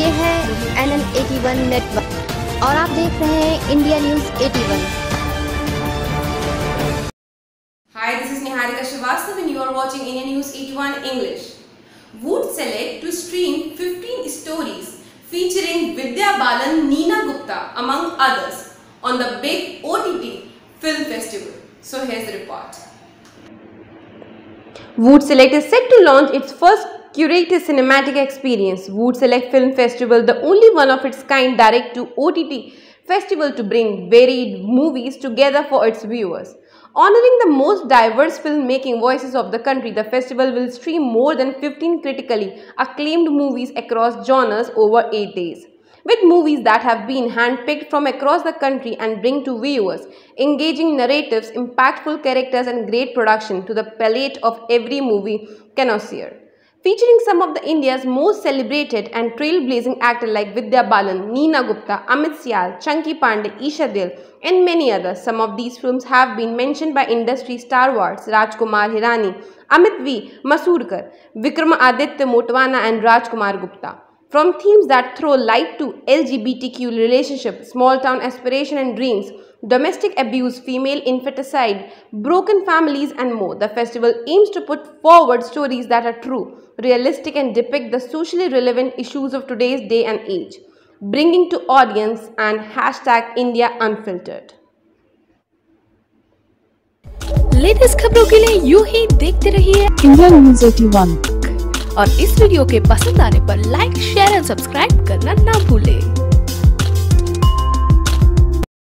81 network और आप देख रहे हैं India news 81 Hi, this is Niharika Srivastava and you are watching Indian News 81 English. Would select to stream 15 stories featuring Vidya Balan, Neena Gupta among others on the big OTT film festival. So here's the report. Wood Select is set to launch its first curated cinematic experience, Voot Select Film Festival, the only one of its kind direct to OTT festival to bring varied movies together for its viewers. Honoring the most diverse filmmaking voices of the country, the festival will stream more than 15 critically acclaimed movies across genres over 8 days. With movies that have been handpicked from across the country and bring to viewers engaging narratives, impactful characters, and great production to the palate of every movie connoisseur featuring some of the India's most celebrated and trailblazing actors like Vidya Balan, Neena Gupta, Amit Sial, Chunky Pandey, Isha Dil, and many others. Some of these films have been mentioned by industry star stalwarts Rajkumar Hirani, Amit V. Masurkar, Vikramaditya Motwane, and Rajkumar Gupta. From themes that throw light to LGBTQ relationships, small town aspiration and dreams, domestic abuse, female infanticide, broken families, and more. The festival aims to put forward stories that are true, realistic, and depict the socially relevant issues of today's day and age, bringing to audience and hashtag India Unfiltered. Latest खबरों के लिए यूं ही देखते रहिए India news 81 और इस video के पसंद आने पर लाइक शेयर एंड सब्सक्राइब करना ना भूलें।